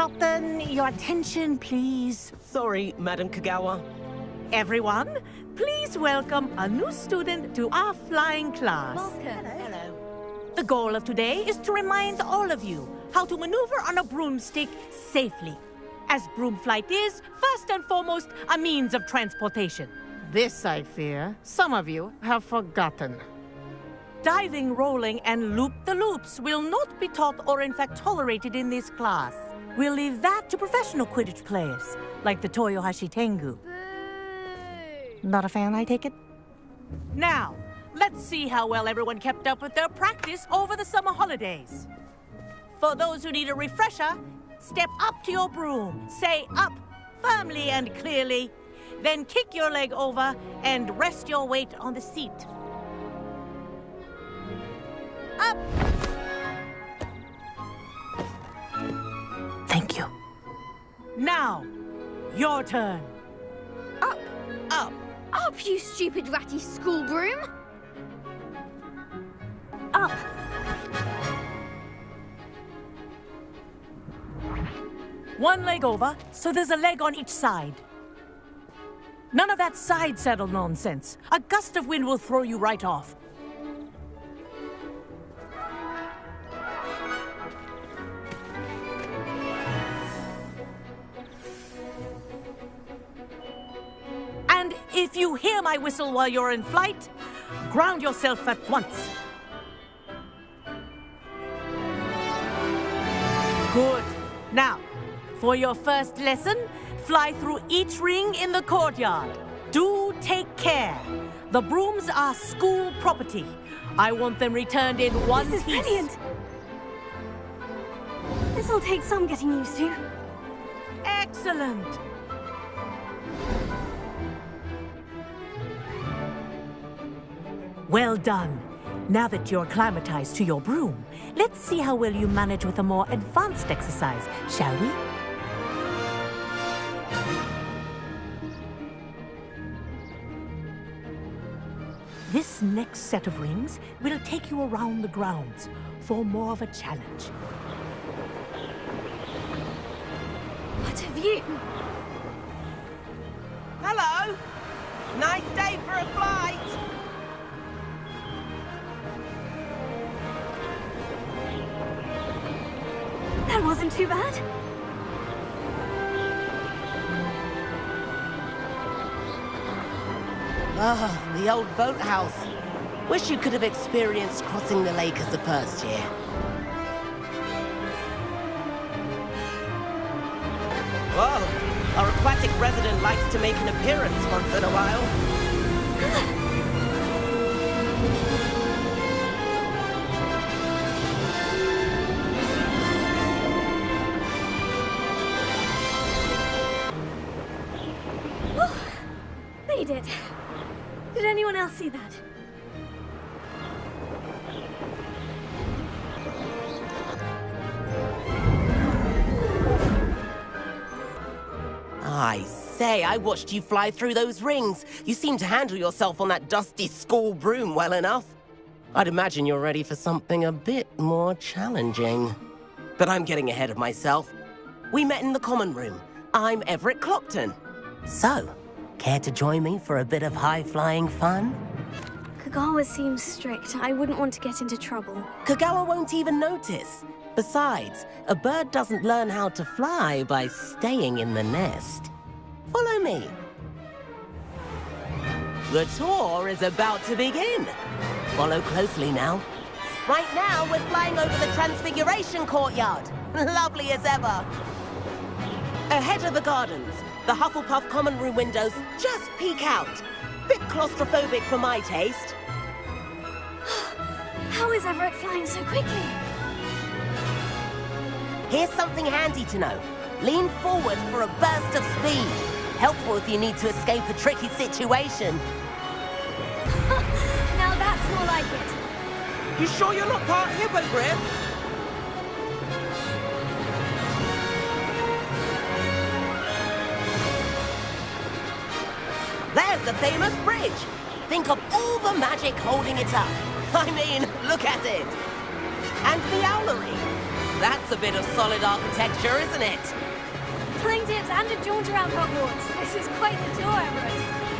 Mr. Clopton, your attention, please. Sorry, Madam Kogawa. Everyone, please welcome a new student to our flying class. Welcome. Hello. The goal of today is to remind all of you how to maneuver on a broomstick safely. As broom flight is, first and foremost, a means of transportation. This, I fear, some of you have forgotten. Diving, rolling, and loop-the-loops will not be taught or in fact tolerated in this class. We'll leave that to professional Quidditch players, like the Toyohashi Tengu. Not a fan, I take it? Now, let's see how well everyone kept up with their practice over the summer holidays. For those who need a refresher, step up to your broom, say up firmly and clearly, then kick your leg over and rest your weight on the seat. Up! Now, your turn. Up, Up! up, you stupid ratty school broom! Up! One leg over, so there's a leg on each side. None of that side saddle nonsense. A gust of wind will throw you right off. If you hear my whistle while you're in flight, ground yourself at once. Good. Now, for your first lesson, fly through each ring in the courtyard. Do take care. The brooms are school property. I want them returned in one This is piece. brilliant. This'll take some getting used to. Excellent. Well done. Now that you're acclimatized to your broom, let's see how well you manage with a more advanced exercise, shall we? This next set of rings will take you around the grounds for more of a challenge. What have you? Hello! Nice day for a flight! Wasn't too bad. Ah, the old boathouse. Wish you could have experienced crossing the lake as the first year. Whoa, our aquatic resident likes to make an appearance once in a while. I say, I watched you fly through those rings. You seem to handle yourself on that dusty school broom well enough. I'd imagine you're ready for something a bit more challenging. But I'm getting ahead of myself. We met in the common room. I'm Everett Clopton. So, care to join me for a bit of high-flying fun? Kogawa seems strict. I wouldn't want to get into trouble. Kogawa won't even notice. Besides, a bird doesn't learn how to fly by staying in the nest. Follow me. The tour is about to begin. Follow closely now. Right now, we're flying over the Transfiguration Courtyard. Lovely as ever. Ahead of the gardens, the Hufflepuff common room windows just peek out. Bit claustrophobic for my taste. How is Everett flying so quickly? Here's something handy to know. Lean forward for a burst of speed. Helpful if you need to escape a tricky situation. Now that's more like it. You sure you're not part hippogriff? There's the famous bridge. Think of all the magic holding it up. I mean, look at it. And the owlery. That's a bit of solid architecture, isn't it? Flying dips and a jaunt around Hogwarts. This is quite the tour, Everett.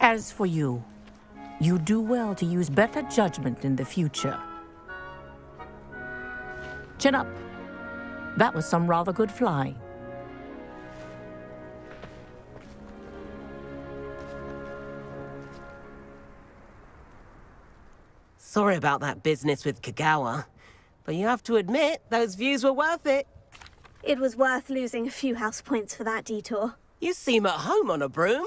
As for you, you do well to use better judgment in the future. Chin up. That was some rather good flying. Sorry about that business with Kogawa. But you have to admit, those views were worth it. It was worth losing a few house points for that detour. You seem at home on a broom.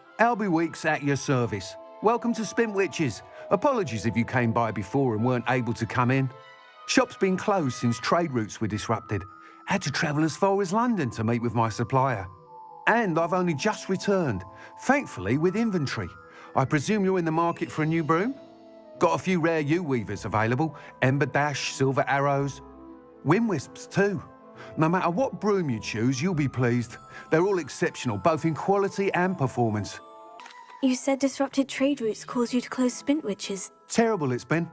Albie Weekes at your service. Welcome to Spintwitches. Apologies if you came by before and weren't able to come in. Shop's been closed since trade routes were disrupted. Had to travel as far as London to meet with my supplier. And I've only just returned, thankfully with inventory. I presume you're in the market for a new broom? Got a few rare Yew Weavers available, Ember Dash, Silver Arrows, Wind Wisps too. No matter what broom you choose, you'll be pleased. They're all exceptional, both in quality and performance. You said disrupted trade routes caused you to close Spintwitches. Terrible it's been.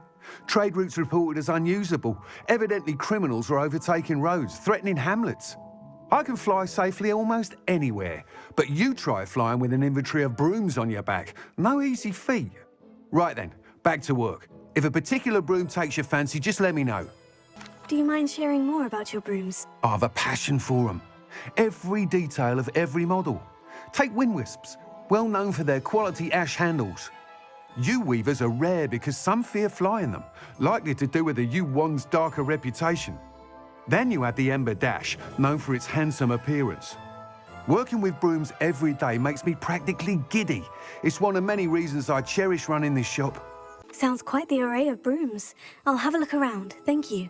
Trade routes reported as unusable. Evidently criminals are overtaking roads, threatening hamlets. I can fly safely almost anywhere, but you try flying with an inventory of brooms on your back. No easy feat. Right then, back to work. If a particular broom takes your fancy, just let me know. Do you mind sharing more about your brooms? Ah, I have a passion for them. Every detail of every model. Take wind wisps, well known for their quality ash handles. Yew Weavers are rare because some fear flying them, likely to do with the yew wand's darker reputation. Then you have the Ember Dash, known for its handsome appearance. Working with brooms every day makes me practically giddy. It's one of many reasons I cherish running this shop. Sounds quite the array of brooms. I'll have a look around, thank you.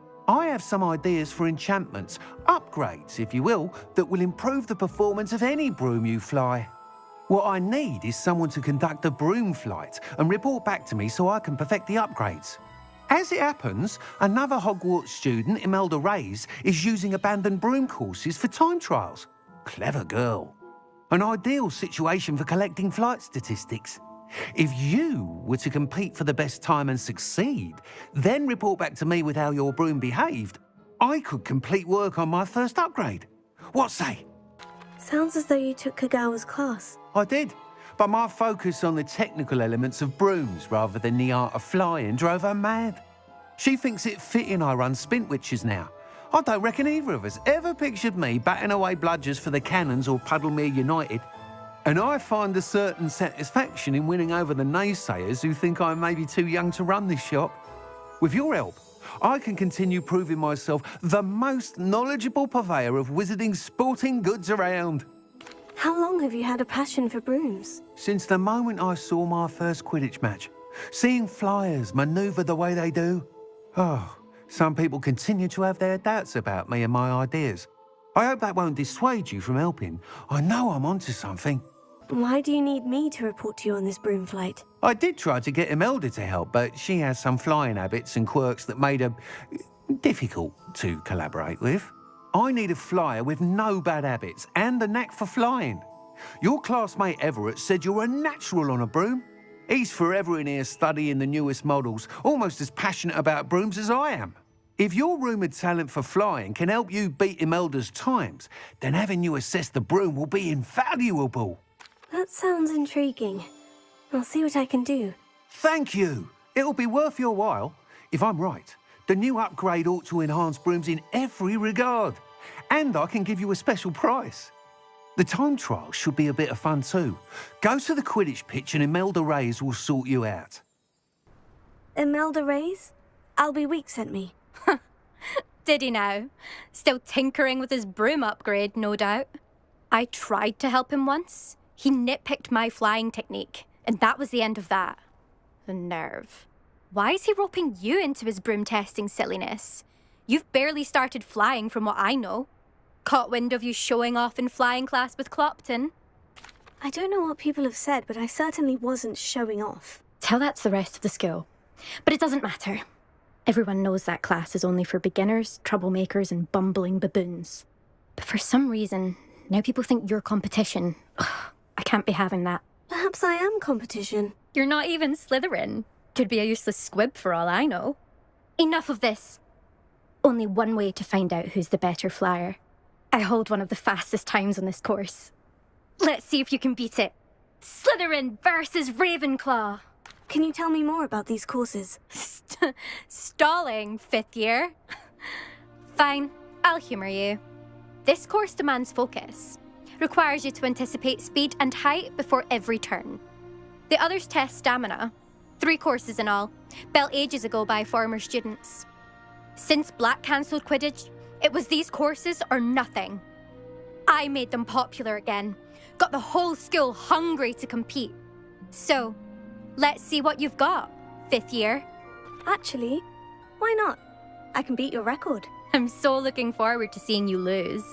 I have some ideas for enchantments, upgrades, if you will, that will improve the performance of any broom you fly. What I need is someone to conduct a broom flight and report back to me so I can perfect the upgrades. As it happens, another Hogwarts student, Imelda Reyes, is using abandoned broom courses for time trials. Clever girl. An ideal situation for collecting flight statistics. If you were to compete for the best time and succeed, then report back to me with how your broom behaved, I could complete work on my first upgrade. What say? Sounds as though you took Kogawa's class. I did, but my focus on the technical elements of brooms rather than the art of flying drove her mad. She thinks it fitting I run Spintwitches now. I don't reckon either of us ever pictured me batting away bludgers for the Cannons or Puddlemere United. And I find a certain satisfaction in winning over the naysayers who think I'm maybe too young to run this shop. With your help, I can continue proving myself the most knowledgeable purveyor of wizarding sporting goods around. How long have you had a passion for brooms? Since the moment I saw my first Quidditch match, seeing flyers maneuver the way they do. Oh, some people continue to have their doubts about me and my ideas. I hope that won't dissuade you from helping. I know I'm onto something. Why do you need me to report to you on this broom flight? I did try to get Imelda to help, but she has some flying habits and quirks that made her difficult to collaborate with. I need a flyer with no bad habits and the knack for flying. Your classmate Everett said you're a natural on a broom. He's forever in here studying the newest models, almost as passionate about brooms as I am. If your rumoured talent for flying can help you beat Imelda's times, then having you assess the broom will be invaluable. That sounds intriguing. I'll see what I can do. Thank you. It'll be worth your while. If I'm right, the new upgrade ought to enhance brooms in every regard. And I can give you a special price. The time trial should be a bit of fun too. Go to the Quidditch pitch and Imelda Reyes will sort you out. Imelda Reyes? Albie Week sent me. Did he now? Still tinkering with his broom upgrade, no doubt. I tried to help him once. He nitpicked my flying technique, and that was the end of that. The nerve. Why is he roping you into his broom testing silliness? You've barely started flying from what I know. Caught wind of you showing off in flying class with Clopton. I don't know what people have said, but I certainly wasn't showing off. Tell that to the rest of the school. But it doesn't matter. Everyone knows that class is only for beginners, troublemakers, and bumbling baboons. But for some reason, now people think you're competition. Ugh, I can't be having that. Perhaps I am competition. You're not even Slytherin. Could be a useless squib for all I know. Enough of this. Only one way to find out who's the better flyer. I hold one of the fastest times on this course. Let's see if you can beat it. Slytherin versus Ravenclaw. Can you tell me more about these courses? St- stalling, fifth year. Fine, I'll humour you. This course demands focus. Requires you to anticipate speed and height before every turn. The others test stamina. Three courses in all, built ages ago by former students. Since Black cancelled Quidditch, it was these courses or nothing. I made them popular again, got the whole school hungry to compete. So, let's see what you've got, fifth year. Actually, why not? I can beat your record. I'm so looking forward to seeing you lose.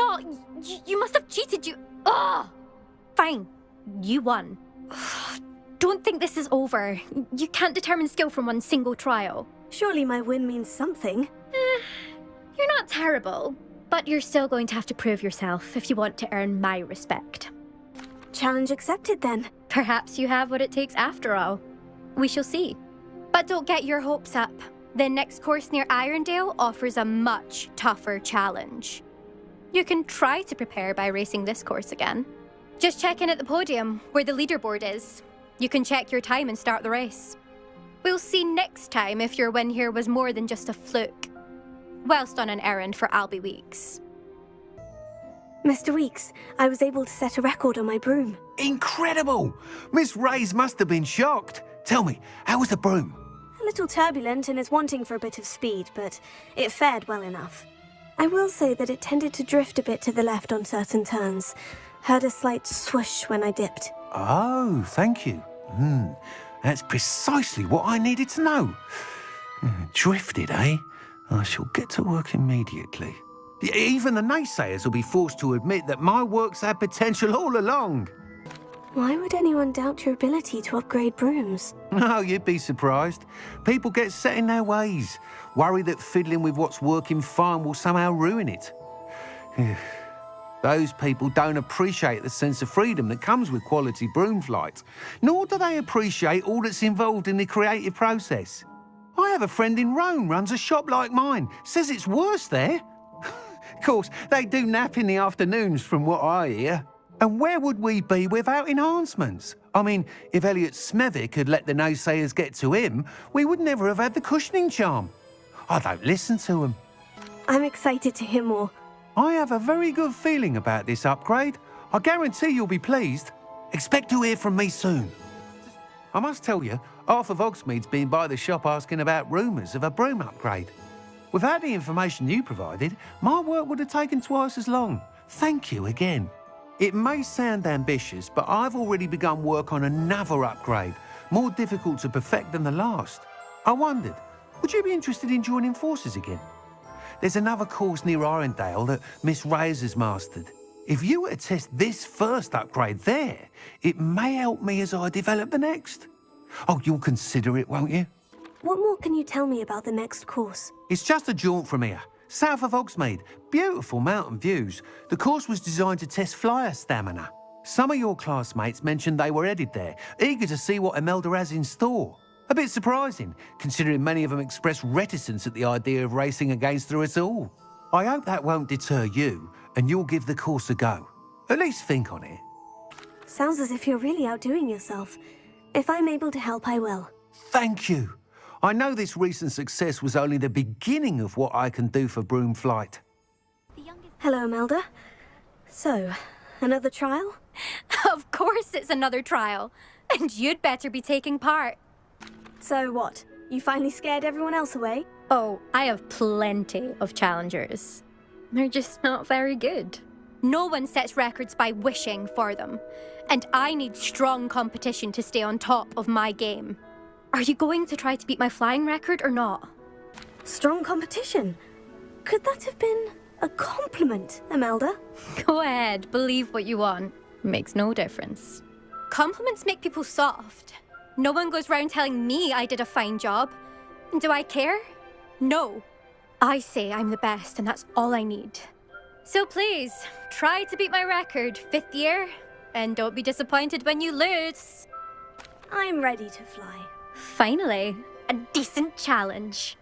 Not. Y- you must have cheated. You. Ugh. Fine. You won. Don't think this is over. You can't determine skill from one single trial. Surely my win means something. Eh, you're not terrible, but you're still going to have to prove yourself if you want to earn my respect. Challenge accepted then. Perhaps you have what it takes after all. We shall see. But don't get your hopes up. The next course near Irondale offers a much tougher challenge. You can try to prepare by racing this course again. Just check in at the podium, where the leaderboard is. You can check your time and start the race. We'll see next time if your win here was more than just a fluke. Whilst on an errand for Albie Weekes. Mr. Weekes, I was able to set a record on my broom. Incredible! Miss Reyes must have been shocked. Tell me, how was the broom? A little turbulent and is wanting for a bit of speed, but it fared well enough. I will say that it tended to drift a bit to the left on certain turns. Heard a slight swoosh when I dipped. Oh, thank you. Hmm, that's precisely what I needed to know. Hmm, Drifted, eh? I shall get to work immediately. Even the naysayers will be forced to admit that my work's had potential all along. Why would anyone doubt your ability to upgrade brooms? Oh, you'd be surprised. People get set in their ways, worry that fiddling with what's working fine will somehow ruin it. Those people don't appreciate the sense of freedom that comes with quality broom flight, nor do they appreciate all that's involved in the creative process. I have a friend in Rome runs a shop like mine, says it's worse there. of course, they do nap in the afternoons from what I hear. And where would we be without enhancements? I mean, if Elliot Smethwyck had let the naysayers get to him, we would never have had the cushioning charm. Ah, I don't listen to them. I'm excited to hear more. I have a very good feeling about this upgrade. I guarantee you'll be pleased. Expect to hear from me soon. I must tell you, half of Hogsmeade's been by the shop asking about rumours of a broom upgrade. Without the information you provided, my work would have taken twice as long. Thank you again. It may sound ambitious, but I've already begun work on another upgrade, more difficult to perfect than the last. I wondered, would you be interested in joining forces again? There's another course near Irondale that Miss Reyes has mastered. If you were to test this first upgrade there, it may help me as I develop the next. Oh, you'll consider it, won't you? What more can you tell me about the next course? It's just a jaunt from here, south of Hogsmeade. Beautiful mountain views. The course was designed to test flyer stamina. Some of your classmates mentioned they were headed there, eager to see what Imelda has in store. A bit surprising, considering many of them expressed reticence at the idea of racing against her at all. I hope that won't deter you, and you'll give the course a go. At least think on it. Sounds as if you're really outdoing yourself. If I'm able to help, I will. Thank you. I know this recent success was only the beginning of what I can do for Broom Flight. Hello, Imelda. So, another trial? Of course, it's another trial. And you'd better be taking part. So what? You finally scared everyone else away? Oh, I have plenty of challengers. They're just not very good. No one sets records by wishing for them. And I need strong competition to stay on top of my game. Are you going to try to beat my flying record or not? Strong competition. Could that have been a compliment, Imelda? Go ahead, believe what you want. Makes no difference. Compliments make people soft. No one goes round telling me I did a fine job. And do I care? No. I say I'm the best, and that's all I need. So please, try to beat my record, fifth year, and don't be disappointed when you lose. I'm ready to fly. Finally, a decent challenge.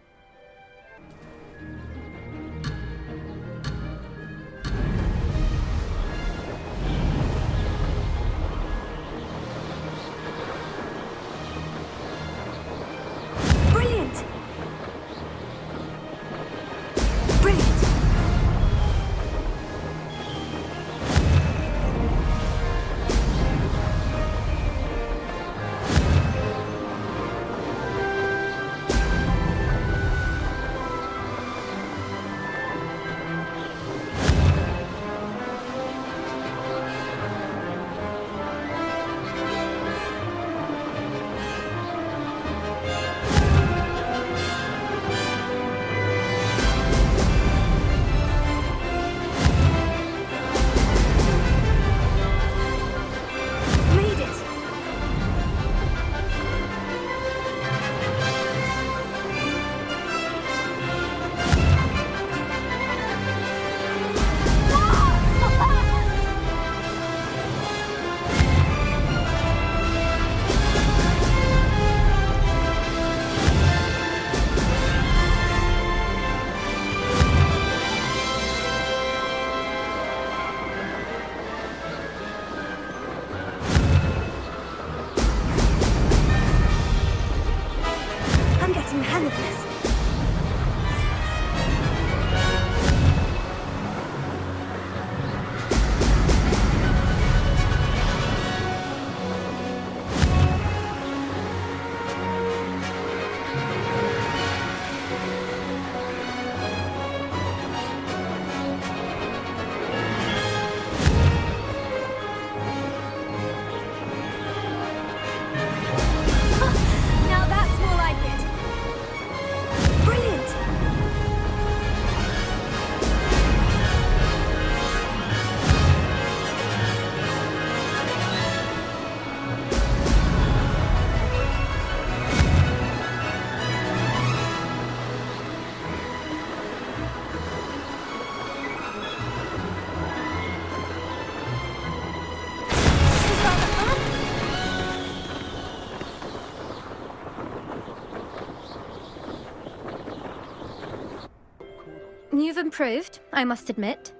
Improved, I must admit.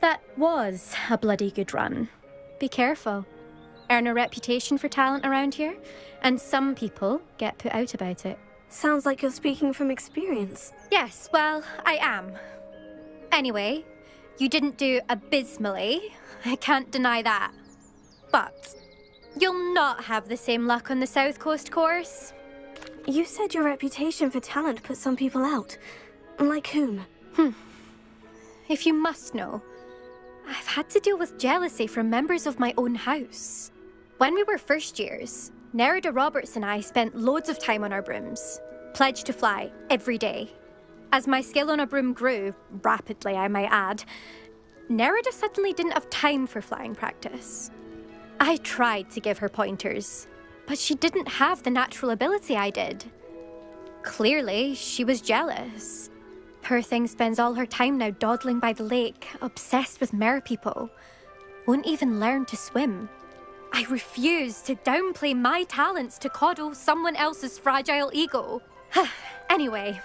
That was a bloody good run. Be careful. Earn a reputation for talent around here, and some people get put out about it. Sounds like you're speaking from experience. Yes, well, I am. Anyway, you didn't do abysmally. I can't deny that. But you'll not have the same luck on the South Coast course. You said your reputation for talent put some people out. Like whom? Hmm. If you must know, I've had to deal with jealousy from members of my own house. When we were first years, Nerida Roberts and I spent loads of time on our brooms, pledged to fly every day. As my skill on a broom grew, rapidly I might add, Nerida suddenly didn't have time for flying practice. I tried to give her pointers, but she didn't have the natural ability I did. Clearly, she was jealous. Poor thing spends all her time now dawdling by the lake, obsessed with mer people. Won't even learn to swim. I refuse to downplay my talents to coddle someone else's fragile ego. anyway,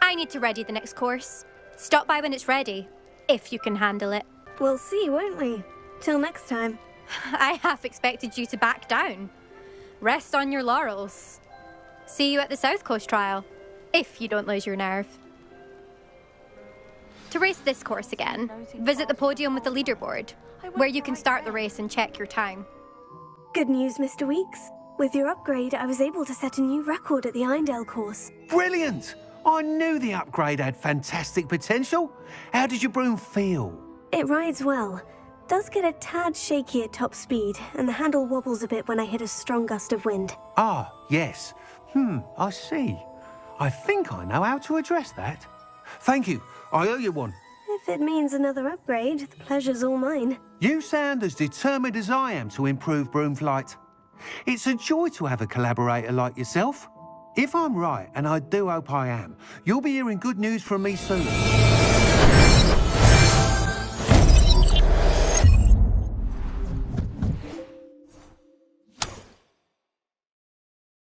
I need to ready the next course. Stop by when it's ready, if you can handle it. We'll see, won't we? Till next time. I half expected you to back down. Rest on your laurels. See you at the South Coast trial, if you don't lose your nerve. To race this course again, visit the podium with the leaderboard, where you can start the race and check your time. Good news, Mr. Weekes. With your upgrade, I was able to set a new record at the Irondale course. Brilliant! I knew the upgrade had fantastic potential. How did your broom feel? It rides well. Does get a tad shaky at top speed, and the handle wobbles a bit when I hit a strong gust of wind. Ah, yes. Hmm, I see. I think I know how to address that. Thank you. I owe you one. If it means another upgrade, the pleasure's all mine. You sound as determined as I am to improve broom flight. It's a joy to have a collaborator like yourself. If I'm right, and I do hope I am, you'll be hearing good news from me soon.